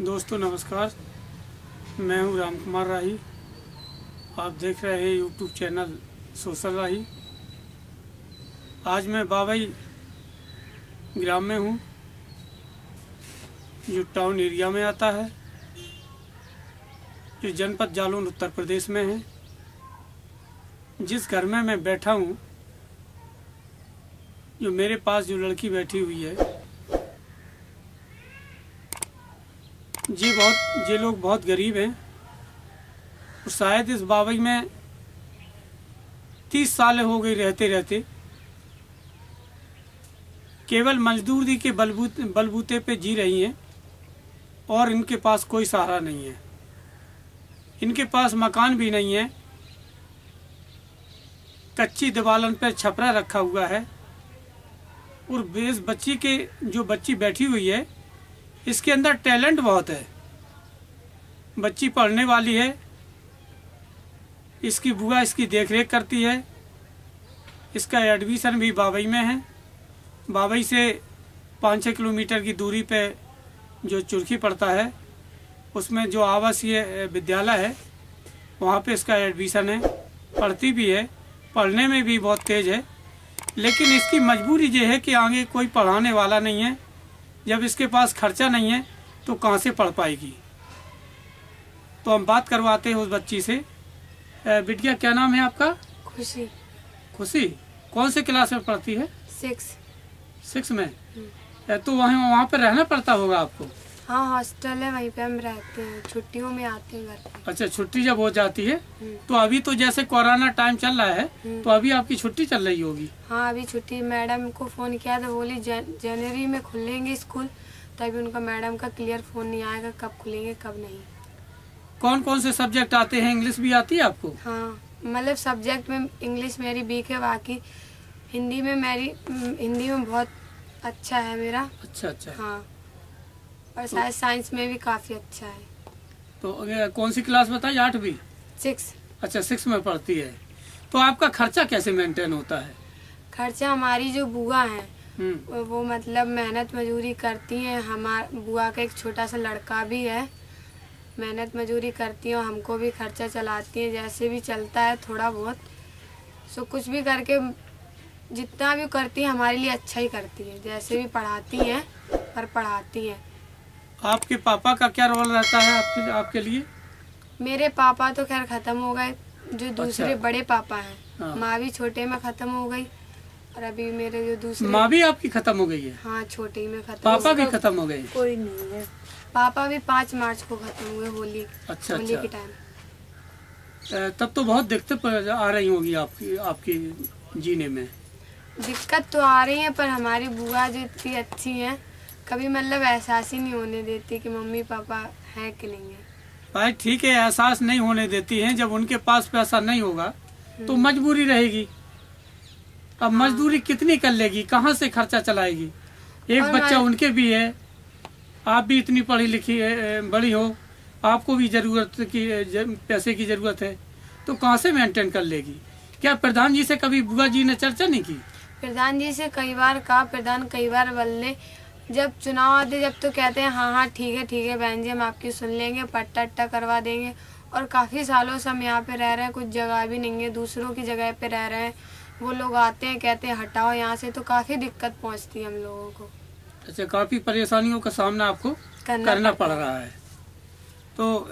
दोस्तों, नमस्कार। मैं हूँ राम कुमार राही। आप देख रहे हैं यूट्यूब चैनल सोशल राही। आज मैं बाबई ग्राम में हूँ, जो टाउन एरिया में आता है। जो जनपद जालौन, उत्तर प्रदेश में है। जिस घर में मैं बैठा हूँ, जो मेरे पास जो लड़की बैठी हुई है जी, बहुत, ये लोग बहुत गरीब हैं। और शायद इस बाबई में तीस साल हो गई रहते रहते। केवल मजदूरी के बलबूते बलबूते पे जी रही हैं और इनके पास कोई सहारा नहीं है। इनके पास मकान भी नहीं है। कच्ची दीवालन पे छपरा रखा हुआ है। और बेस बच्ची के, जो बच्ची बैठी हुई है इसके अंदर टैलेंट बहुत है। बच्ची पढ़ने वाली है, इसकी बुआ इसकी देखरेख करती है, इसका एडमिशन भी बाबई में है। बाबई से पाँच छः किलोमीटर की दूरी पे जो चुरखी पड़ता है, उसमें जो आवासीय विद्यालय है, वहाँ पे इसका एडमिशन है। पढ़ती भी है, पढ़ने में भी बहुत तेज है, लेकिन इसकी मजबूरी ये है कि आगे कोई पढ़ाने वाला नहीं है। जब इसके पास खर्चा नहीं है तो कहाँ से पढ़ पाएगी? तो हम बात करवाते हैं उस बच्ची से। बिटिया क्या नाम है आपका? खुशी। खुशी? कौन से क्लास में पढ़ती है? सिक्स। सिक्स में? तो वहाँ वहाँ पर रहना पड़ता होगा आपको? हाँ हॉस्टल है वहीं पे हम रहते हैं। छुट्टियों में आते हैं घर अच्छा छुट्टी जब हो जाती है हम्म। तो अभी तो जैसे कोरोना टाइम चल रहा है हम्म। तो अभी आपकी छुट्टी चल रही होगी? हाँ अभी छुट्टी मैडम को फ़ोन किया तो बोली जनवरी में खुलेंगे स्कूल तभी उनका मैडम का क्लियर फ़ोन नहीं आएगा कब खुलेंगे कब नहीं। कौन कौन से सब्जेक्ट आते हैं? इंग्लिश भी आती है आपको? हाँ मतलब सब्जेक्ट में इंग्लिश मेरी वीक है बाकी हिंदी में मेरी हिंदी में बहुत अच्छा है मेरा। अच्छा अच्छा। हाँ। और शायद साइंस में भी काफ़ी अच्छा है। तो अगर कौन सी क्लास बताई आठवीं? सिक्स। अच्छा सिक्स में पढ़ती है। तो आपका खर्चा कैसे मेंटेन होता है? खर्चा हमारी जो बुआ हैं हम्म, वो- वो मतलब मेहनत मजूरी करती हैं। हमार बुआ का एक छोटा सा लड़का भी है मेहनत मजूरी करती हैं और हमको भी खर्चा चलाती हैं। जैसे भी चलता है थोड़ा बहुत। सो कुछ भी करके जितना भी करती हैं हमारे लिए अच्छा ही करती हैं। जैसे भी पढ़ाती हैं पर पढ़ाती हैं। आपके पापा का क्या रोल रहता है आपके आपके लिए? मेरे पापा तो खैर ख़त्म हो गए जो दूसरे अच्छा। बड़े पापा हैं। हाँ। माँ भी छोटे में ख़त्म हो गई और अभी मेरे जो दूसरे माँ भी आपकी खत्म हो गई है? हाँ छोटे में ख़त्म पापा भी खत्म हो गए? कोई नहीं है। पापा भी पाँच मार्च को खत्म हुए होली अच्छा होली अच्छा। के टाइम तब तो बहुत दिक्कत आ रही होगी आपकी आपकी जीने में। दिक्कत तो आ रही है पर हमारी बुआ जो इतनी अच्छी है कभी मतलब एहसास ही नहीं होने देती कि मम्मी पापा हैं कि नहीं है। भाई ठीक है एहसास नहीं होने देती हैं। जब उनके पास पैसा नहीं होगा तो हम्म। मजबूरी रहेगी। अब हाँ। मजदूरी कितनी कर लेगी? कहाँ से खर्चा चलाएगी? एक बच्चा उनके भी है। आप भी इतनी पढ़ी लिखी बड़ी हो। आपको भी ज़रूरत की पैसे की ज़रूरत है। तो कहाँ से मेंटेन कर लेगी? क्या प्रधान जी से कभी बुआ जी ने चर्चा नहीं की? प्रधान जी से कई बार कहा। प्रधान कई बार बल्ले जब चुनाव आते जब तो कहते हैं हाँ हाँ ठीक है ठीक है बहन जी हम आपकी सुन लेंगे पट्टा अट्टा करवा देंगे। और काफ़ी सालों से हम यहाँ पे रह रहे हैं कुछ जगह भी नहीं है दूसरों की जगह पे रह रहे हैं। वो लोग आते हैं कहते हैं हटाओ यहाँ से। तो काफ़ी दिक्कत पहुँचती है हम लोगों को। अच्छा काफ़ी परेशानियों का सामना आपको करना करना पड़ रहा है। तो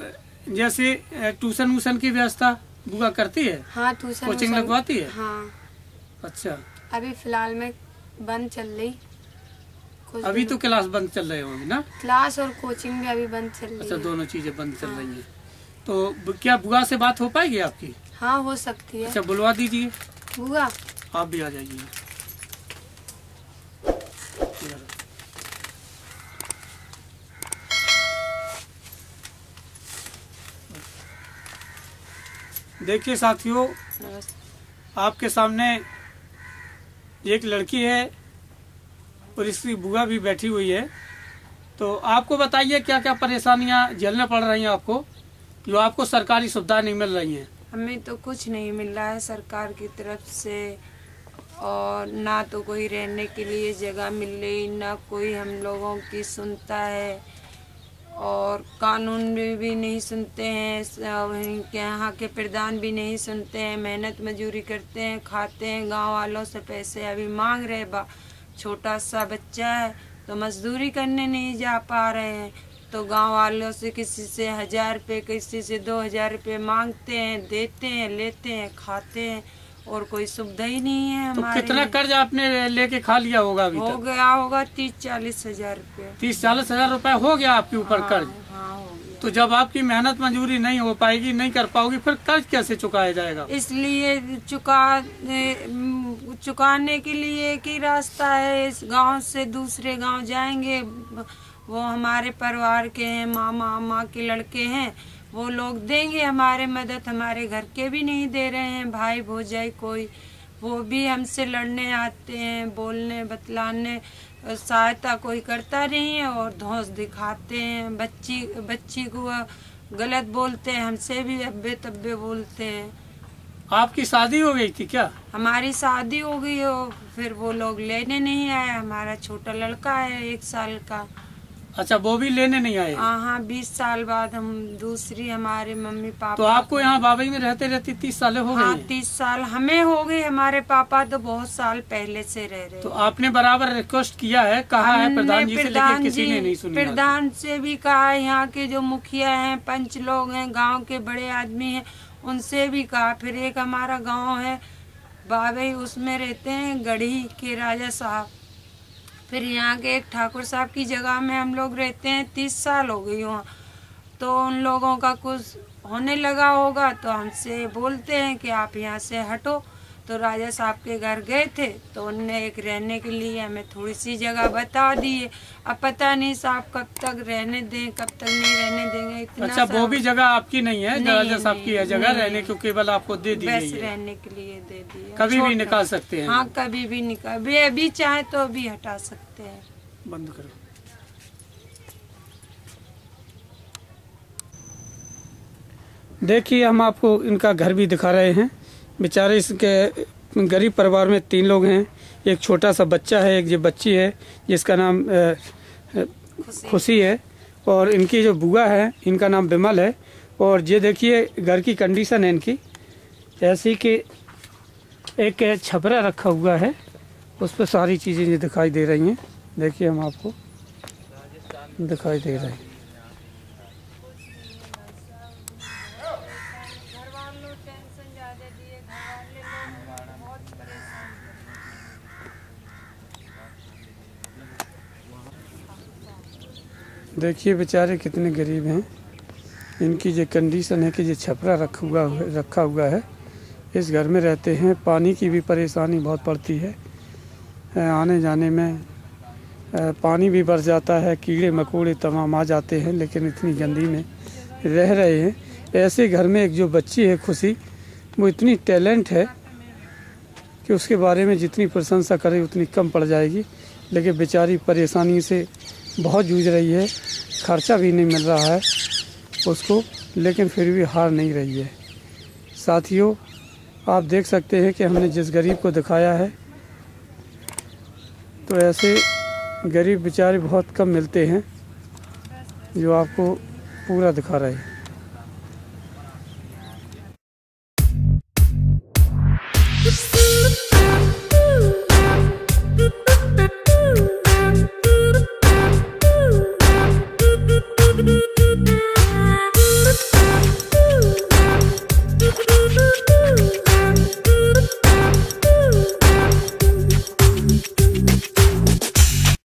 जैसे ट्यूशन वूशन की व्यवस्था बुआ करती है? हाँ ट्यूशन कोचिंग लगवाती है? हाँ। अच्छा। अभी फ़िलहाल में बंद चल रही। अभी तो क्लास बंद चल रहे होंगे ना? क्लास और कोचिंग भी अभी बंद चल रही अच्छा है। दोनों चीज़ें बंद चल हाँ। रही है। तो क्या बुआ से बात हो पाएगी आपकी? हाँ हो सकती है। अच्छा बुलवा दीजिए। बुआ? आप भी आ जाइए। देखिए साथियों आपके सामने एक लड़की है और इसकी बुआ भी बैठी हुई है। तो आपको बताइए क्या क्या परेशानियाँ झेलना पड़ रही हैं आपको? जो आपको सरकारी सुविधा नहीं मिल रही है। हमें तो कुछ नहीं मिल रहा है सरकार की तरफ़ से और ना तो कोई रहने के लिए जगह मिल रही ना कोई हम लोगों की सुनता है और कानून भी, भी नहीं सुनते हैं यहाँ के प्रधान भी नहीं सुनते हैं मेहनत मजूरी करते हैं खाते हैं गाँव वालों से पैसे अभी मांग रहे बा छोटा सा बच्चा है तो मजदूरी करने नहीं जा पा रहे हैं। तो गाँव वालों से किसी से हज़ार रुपये किसी से दो हज़ार रुपये मांगते हैं देते हैं लेते हैं खाते हैं और कोई सुविधा ही नहीं है तो कितना कर्ज आपने लेके खा लिया होगा अभी हो तक? गया होगा तीस चालीस हज़ार रुपये तीस चालीस हज़ार रुपए हो गया आपके ऊपर कर्ज? हाँ हो गया तो जब आपकी मेहनत मंजूरी नहीं हो पाएगी, नहीं कर पाओगी, फिर कर्ज कैसे चुकाया जाएगा? इसलिए चुका चुकाने के लिए एक ही रास्ता है। इस गाँव से दूसरे गाँव जाएँगे, वो हमारे परिवार के हैं, मामा, अम्मा के लड़के हैं, वो लोग देंगे हमारे मदद, हमारे घर के भी नहीं दे रहे हैं भाई भोजाई कोई, वो भी हमसे लड़ने आते हैं, बोलने, बतलाने सहायता कोई करता नहीं है और धौस दिखाते हैं। बच्ची बच्ची को गलत बोलते हैं हमसे भी अब्बे तब्बे बोलते हैं। आपकी शादी हो गई थी क्या? हमारी शादी हो गई हो फिर वो लोग लेने नहीं आए। हमारा छोटा लड़का है एक साल का। अच्छा वो भी लेने नहीं आए? हाँ हाँ बीस साल बाद हम दूसरी हमारे मम्मी पापा तो आपको यहाँ बाबई में रहते रहते तीस साल हो हाँ गए? तीस साल हमें हो गई हमारे पापा तो बहुत साल पहले से रह रहे तो आपने बराबर रिक्वेस्ट किया है कहा है प्रधान जी से लेकिन किसी ने नहीं सुनी। प्रधान से भी कहा यहाँ के जो मुखिया है पंच लोग है गाँव के बड़े आदमी है उनसे भी कहा। फिर एक हमारा गाँव है बाबई उसमें रहते हैं गढ़ी के राजा साहब। फिर यहाँ के एक ठाकुर साहब की जगह में हम लोग रहते हैं, तीस साल हो गई वहाँ तो उन लोगों का कुछ होने लगा होगा तो हमसे बोलते हैं कि आप यहाँ से हटो। तो राजा साहब के घर गए थे तो उनने एक रहने के लिए हमें थोड़ी सी जगह बता दी है। अब पता नहीं साहब कब तक रहने दें कब तक नहीं रहने देंगे इतना अच्छा वो भी जगह आपकी नहीं है नहीं, राजा साहब की है जगह रहने को केवल आपको दे दी बस रहने के लिए दे दी कभी भी निकाल सकते हैं। हाँ कभी भी निकाल अभी अभी चाहे तो अभी हटा सकते हैं। बंद करो। देखिए हम आपको इनका घर भी दिखा रहे हैं। बेचारे इसके गरीब परिवार में तीन लोग हैं। एक छोटा सा बच्चा है एक जो बच्ची है जिसका नाम खुशी। है। और इनकी जो बुआ है इनका नाम बिमल है। और ये देखिए घर की कंडीशन है इनकी। ऐसी कि एक छपरा रखा हुआ है उस पर सारी चीज़ें ये दिखाई दे रही हैं। देखिए हम आपको। दिखाई दे रहे हैं। देखिए बेचारे कितने गरीब हैं। इनकी जो कंडीशन है कि ये छपरा रखा हुआ रखा हुआ है, इस घर में रहते हैं। पानी की भी परेशानी बहुत पड़ती है। आने जाने में पानी भी भर जाता है, कीड़े मकोड़े तमाम आ जाते हैं, लेकिन इतनी गंदी में रह रहे हैं। ऐसे घर में एक जो बच्ची है खुशी, वो इतनी टैलेंट है कि उसके बारे में जितनी प्रशंसा करें, उतनी कम पड़ जाएगी। लेकिन बेचारी परेशानी से बहुत जूझ रही है। खर्चा भी नहीं मिल रहा है उसको, लेकिन फिर भी हार नहीं रही है। साथियों, आप देख सकते हैं कि हमने जिस गरीब को दिखाया है तो ऐसे गरीब बेचारे बहुत कम मिलते हैं जो आपको पूरा दिखा रहे हैं।